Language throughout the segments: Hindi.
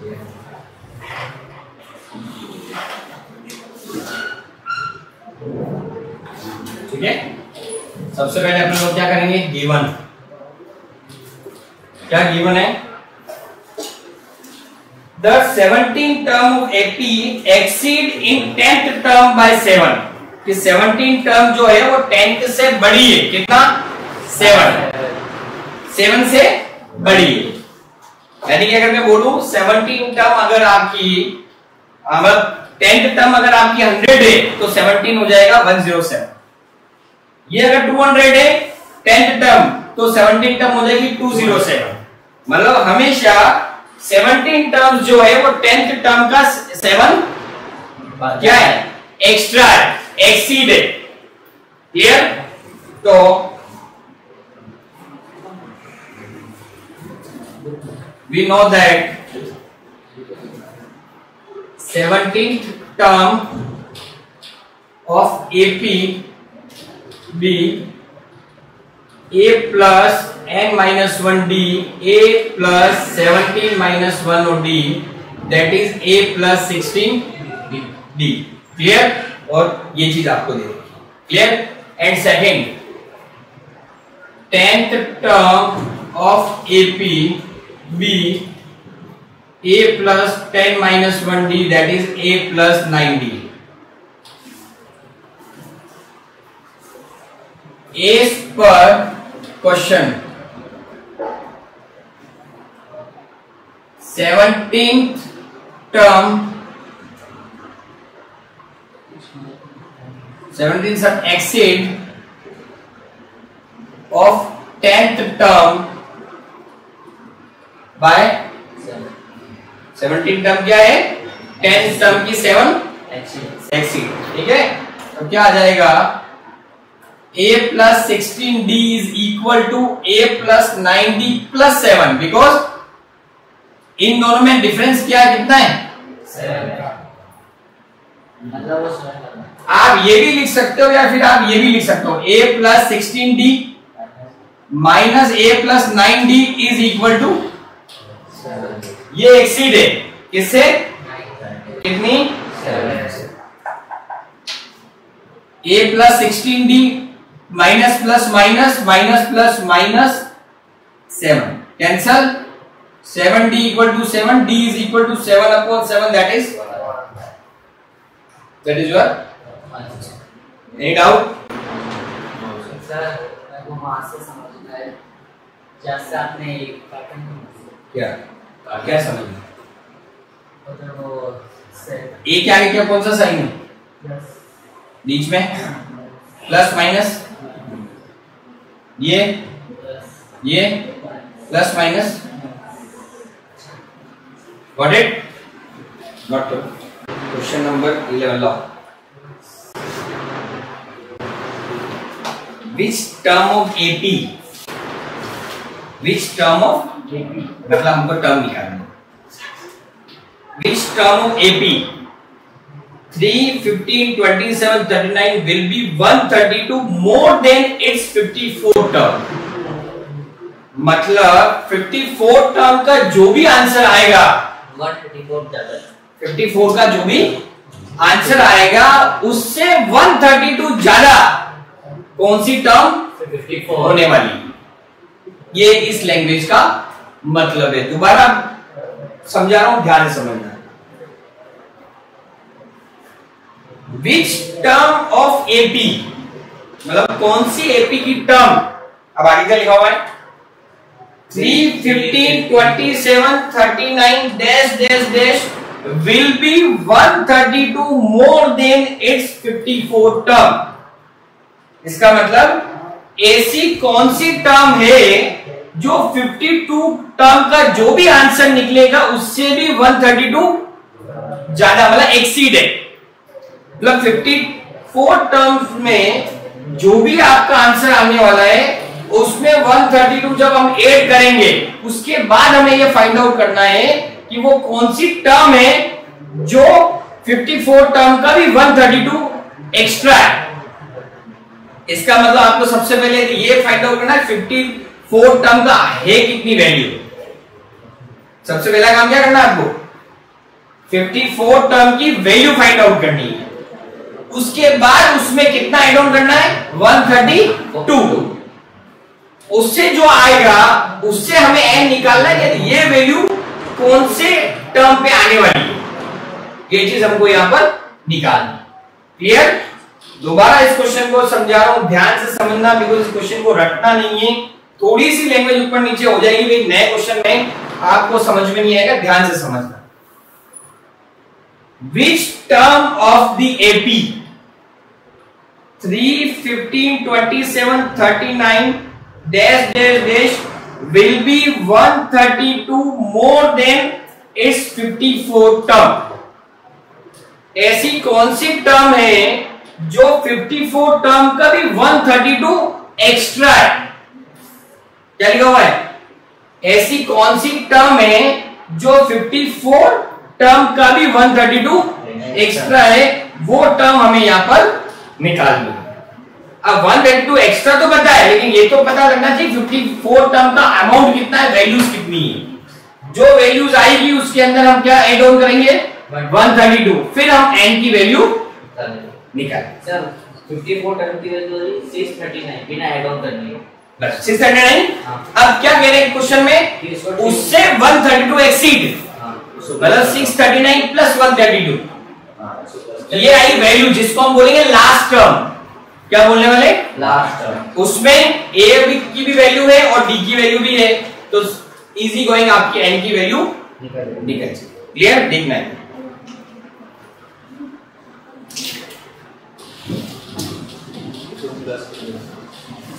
ठीक है? सबसे पहले अपने लोग क्या करेंगे? गिवन क्या गिवन है? The seventeen term of AP exceed in tenth term by seven कि सेवनटीन टर्म जो है, वो टेंथ से बड़ी है। कितना? सेवन सेवन से बड़ी है। यानी कि अगर मैं बोलूँ सेवनटीन टर्म अगर आपकी टेंथ टर्म अगर आपकी हंड्रेड है तो सेवनटीन हो जाएगा वन ज़ीरो सेवन ये अगर टू हंड्रेड है टेंथ टर्म तो सेवनटीन टर्म हो जाएगी टू ज़ीरो सेवन मतलब हमेशा सेवनटीन टर्म जो है, वो टेंथ टर्म का सेवन क्या है? एक्स्ट्रा है एक्सीड है. क्लियर तो we know that 17th term of AP be a plus n minus 1 d a plus 17 minus 1 or d that is a plus 16 d clear और ये चीज़ आपको दे clear and second tenth term of AP b a plus 10 minus 1d that is a plus 9d as per question 17th term 17th sub exceed of 10th term by seventeen term क्या है? टेन टर्म की सेवन एक्सीड ठीक है? तो क्या आ जाएगा? A D is equal to A plus nine D plus seven because इन दोनों में डिफरेंस क्या है? कितना है? आप ये भी लिख सकते हो या फिर आप ये भी लिख सकते हो? A plus sixteen D minus A plus nine D is equal to ये एक्सीड है। किससे? कितनी? A plus sixteen D minus plus minus minus plus minus seven cancel seven D equal to seven D is equal to seven upon seven that is that is your any doubt sir मेरे को वहाँ से समझना है। जैसे आपने एक पैटर्न क्या? क्या समझ से ए के आगे क्या कौन सा साइन है? बीच में? प्लस माइनस ये? ये? Plus minus got it not question number 11 लॉ which term of AP which term of AP मतलब हमको टर्म निकालना है। Which term of AP 3 15 27 39 will be 132 more than its 54 term. मतलब 54 टर्म का जो भी आंसर आएगा वन ट्वेंटी फोर डबल 54 का जो भी आंसर आएगा उससे 132 ज़्यादा कौन सी टर्म फिफ्टी फोर होने वाली। ये इस लैंग्वेज का मतलब है। दोबारा समझा रहा हूँ, ध्यान समझना विच टर्म ऑफ़ एपी मतलब कौन सी एपी की टर्म अब आगे क्या लिखा हुआ है? Three fifteen twenty seven thirty nine dash dash dash will be one thirty two more than its fifty four term इसका मतलब ऐसी कौन सी टर्म है? जो 52 टर्म का जो भी आंसर निकलेगा, उससे भी 132 ज़्यादा मतलब एक्सीड है। मतलब 54 टर्म्स में जो भी आपका आंसर आने वाला है, उसमें 132 जब हम ऐड करेंगे, उसके बाद हमें यह फाइंड आउट करना है कि वो कौन सी टर्म है जो 54 टर्म का भी 132 एक्स्ट्रा है। इसका मतलब आपको सबसे पहले ये फाइंड आउट करना है 54 टर्म का है कितनी वैल्यू सबसे पहला काम क्या करना है आपको? 54 टर्म की वैल्यू फाइंड आउट करनी है। उसके बाद उसमें कितना एड ऑन करना है? 132 उससे जो आएगा, उससे हमें एन निकालना है कि ये वैल्यू कौन से टर्म पे आने वाली है? ये चीज़ हमको यहाँ पर निकालना क्लियर दोबारा इस क्वेश्चन को समझा रहा हूँ। ध्यान से समझना बिकॉज़ इस क्वेश्चन को रटना नहीं है। थोड़ी सी लैंग्वेज ऊपर नीचे हो जाएगी भाई नए क्वेश्चन में आपको समझ में नहीं आएगा ध्यान से समझना। Which term of the AP 3, 15, 27, 39 dash dash dash will be 132 more than its 54 term. ऐसी कौन सी टर्म है जो 54 टर्म का भी 132 एक्स्ट्रा है? क्या लिखा हुआ है? ऐसी कौन सी टर्म है जो 54 टर्म का भी 132 एक्स्ट्रा है? वो टर्म हमें यहाँ पर निकालनी है। अब 132 एक्स्ट्रा तो पता है, लेकिन ये तो पता करना चाहिए 54 टर्म का अमाउंट कितना है वैल्यूज़ कितनी है। जो वैल्यूज़ आएगी, उसके अंदर हम क्या एड ऑन करेंगे? 132 फिर हम एन की वैल्यू निकालें सर 54 टर्म की वैल्यू हो रही 639 बिना ऐड ऑन करने। सिक्स हंड्रेड नाइन हाँ। अब क्या कह रहे हैं क्वेश्चन में? उससे इसको उससे 132 एक्सीड मतलब सिक्स मतलब 639 प्लस 132 हाँ ये आई वैल्यू जिसको हम बोलेंगे लास्ट टर्म क्या बोलने वाले? लास्ट टर्म उसमें ए की भी वैल्यू है और डी की वैल्यू भी है। तो इजी गोइंग आपकी एन की वैल्यू निकल क्लियर देखना है एक प्रश्न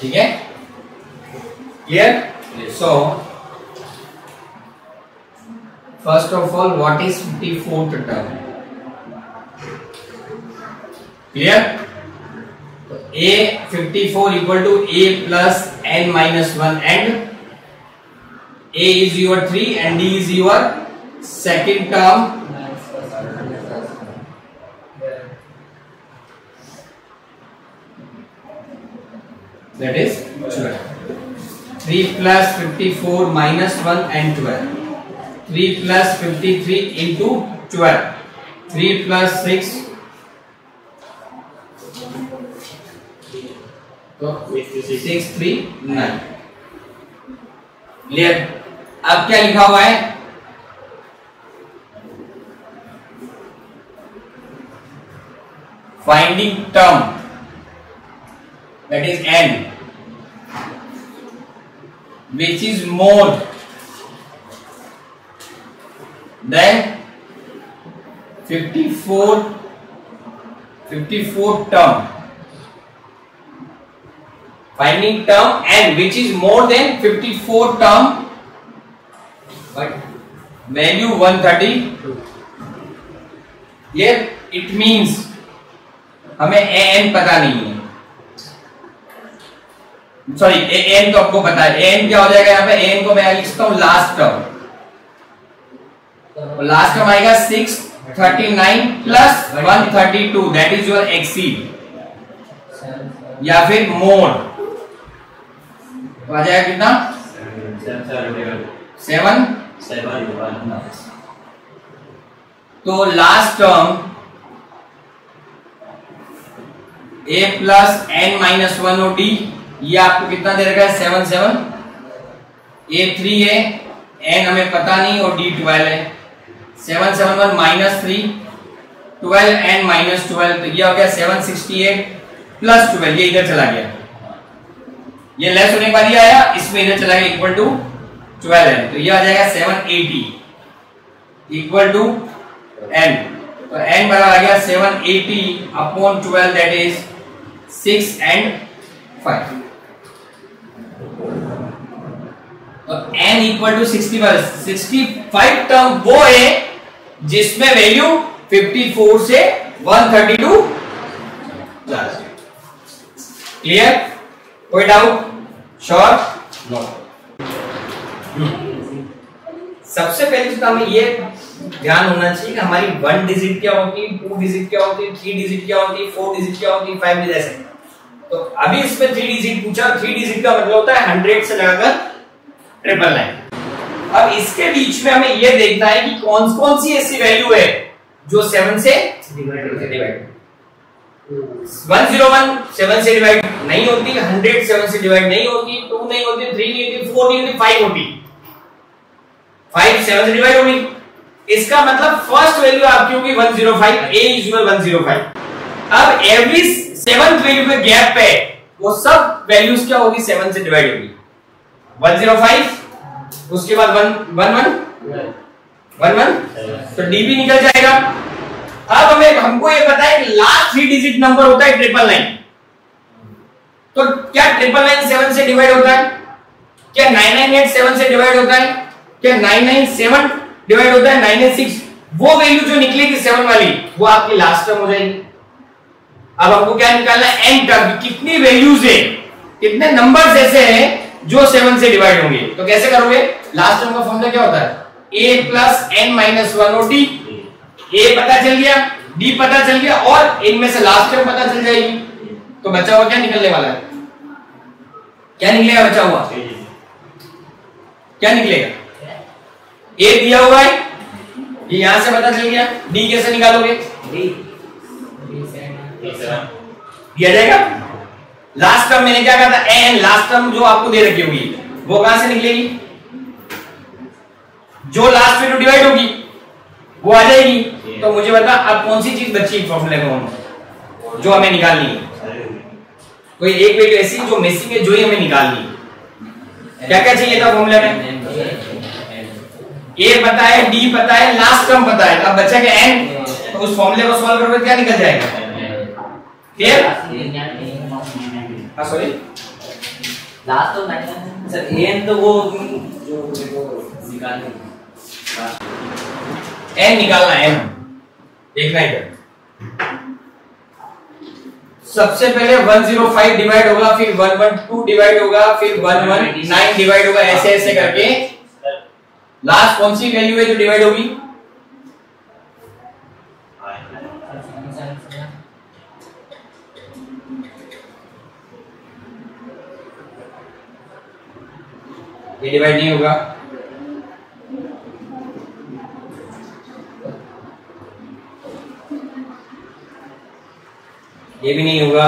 ठीक है? Clear so first of all what is fifty fourth term clear A fifty four equal to A plus N minus one and A is your three and D is your that is 12 3 plus 54 minus 1 and 12 3 plus 53 into 12 3 plus 6 तो 6 3 9 क्लियर अब क्या लिखा हुआ है finding term that is n which is more than 54 54 term finding term n which is more than 54 term but value 132 ये it means हमें an पता नहीं है सॉरी एन तो आपको पता है। एन क्या हो जाएगा यहाँ पे? एन को मैं लिखता हूँ लास्ट टर्म लास्ट टर्म आएगा six thirty nine plus one thirty two that is your exceed या फिर तो आ जाएगा कितना? सेवन तो last term A plus N minus one O D ये आपको कितना दे रखा है? Seven seven. ए थ्री है एन हमें पता नहीं और डी ट्वेल्व है। Seven seven one minus three twelve N minus twelve तो ये हो गया seven sixty eight plus twelve ये इधर चला गया। ये लेस होने के बाद ये आया, इसमें इधर चला गया इक्वल टू ट्वेल्व एन तो ये आ जाएगा seven eighty equal to N तो एन बराबर आ गया seven eighty upon twelve that is six and five और n equal to sixty five sixty five term वो है जिसमें वैल्यू 54 से 132 क्लियर कोई डाउट श्योर नो सबसे पहले तो हमें ये ध्यान होना चाहिए कि हमारी वन डिजिट क्या होती है टू डिजिट क्या होती है थ्री डिजिट क्या होती है फोर डिजिट क्या होती है फाइव डिजिट ऐसे। तो अभी इसमें थ्री डिजिट पूछा थ्री डिजिट का मतलब होता है हंड्रेड से लगाकर ट्रिपल नाइन अब इसके बीच में हमें यह देखना है कि कौन कौन सी ऐसी वैल्यू है जो सेवन से divide one zero one seven से डिवाइड नहीं होती हंड्रेड सेवन से डिवाइड नहीं होती टू नहीं होती थ्री नहीं होती फोर नहीं होती फाइव होती। फाइव सेवन से डिवाइड होगी। इसका मतलब फ़र्स्ट वैल्यू आपकी होगी one zero five A equal one zero five अब एवरी सेवन वैल्यू के गैप पे वो सब वैल्यूज़ क्या होगी? सेवन से डिवाइड होगी। वन ज़ीरो फाइव उसके बाद one one one one one तो डी भी निकल जाएगा। अब हमें, हमको ये पता है कि लास्ट थ्री डिजिट नंबर होता है ट्रिपल नाइन तो क्या ट्रिपल नाइन सेवन से डिवाइड होता है? क्या नाइन नाइन एट सेवन से डिवाइड होता है? क्या नाइन नाइन सेवन डिवाइड होता है? नाइन नाइन सिक्स वो वैल्यू जो निकलेगी सेवन वाली, वो आपकी लास्ट टर्म हो जाएगी। अब हमको क्या निकालना है? एन टर्म कितनी वैल्यूज़ है? कितने नंबर्स ऐसे हैं जो सेवन से डिवाइड होंगे? तो कैसे करोगे? लास्ट टर्म का फॉर्मूला क्या होता है? A plus N minus one O D A पता चल गया डी पता चल गया और इनमें से लास्ट टर्म पता चल जाएगी। तो बचा हुआ क्या निकलने वाला है? क्या निकलेगा बचा हुआ? क्या निकलेगा? ए दिया हुआ है। ये यहाँ से पता चल गया। डी कैसे निकालोगे? दिया जाएगा? लास्ट टर्म मैंने क्या कहा था? एन लास्ट टर्म जो आपको दे रखी होगी, वो कहाँ से निकलेगी? जो लास्ट में डिवाइड होगी, वो आ जाएगी। तो मुझे बता अब कौन सी चीज़ बची फॉर्मूले में? जो हमें निकालनी है। कोई एक वैल्यू ऐसी, जो मिसिंग है, जो ही हमें निकालनी है। क्या क्या चाहिए था फॉर्मूले में? ए पता है डी पता है लास्ट टर्म पता है। अब बचा क्या एन तो उस फॉर्मूले को सॉल्व करोगे क्या निकल जाएगा? क्लियर हाँ सॉरी लास्ट तो नहीं सर एन तो वो जो निकालने एन निकालना है एन देखना इधर। सबसे पहले 105 डिवाइड होगा फिर 112 डिवाइड होगा फिर 119 डिवाइड होगा ऐसे ऐसे करके। लास्ट कौन सी वैल्यू है जो डिवाइड होगी? ये डिवाइड नहीं होगा। ये भी नहीं होगा।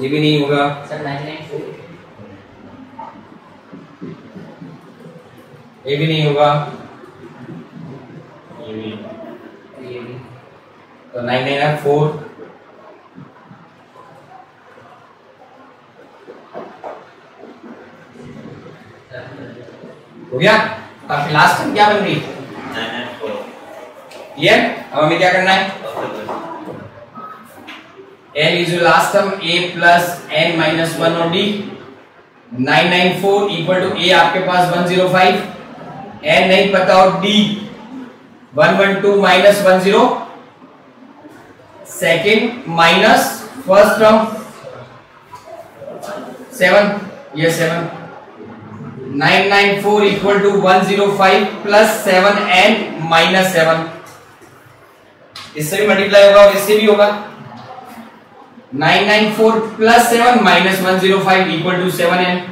ये भी नहीं होगा। ये भी नहीं होगा ये भी तो नाइन नाइन है फोर। हो गया? अब लास्ट टाइम क्या बन गई ये अब हमें क्या करना है? L is last term A plus N minus one और D nine nine four equal to A आपके पास वन ज़ीरो फाइव एन नहीं पता और D one one two minus one zero second minus first term seven ये seven nine nine four equal to one zero five plus seven and minus seven इससे भी मल्टीप्लाई होगा और इससे भी होगा। Nine nine four plus seven minus one zero five equal to seven N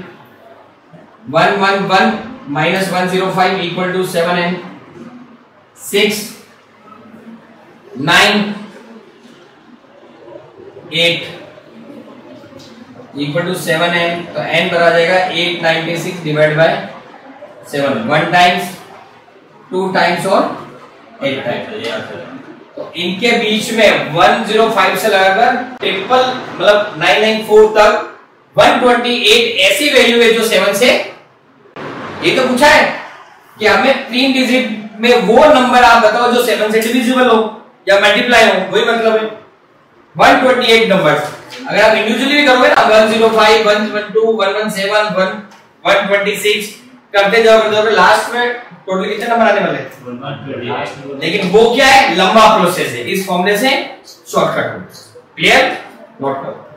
one one one minus one zero five equal to seven N six nine eight equal to seven N तो एन बना जाएगा eight ninety six divide by seven one times two times और एट टाइम्स तो इनके बीच में 105 से लगाकर ट्रिपल मतलब 994 तक 128 ऐसी वैल्यू है जो सेवन से। ये तो पूछा है कि हमें तीन डिजिट में वो नंबर आप बताओ जो सेवन से डिविजिबल हो या मल्टीप्लाई हो, वही मतलब है। 128 नंबर्स अगर आप इंडिविजुअली भी करोगे ना 105 112 117 126 करते जाओ करते जाओ लास्ट में टोटल कितने नंबर आने वाले हैं? लेकिन वो क्या है? लंबा प्रोसेस है। इस फॉर्मूले से शॉर्टकट क्लियर नोट करो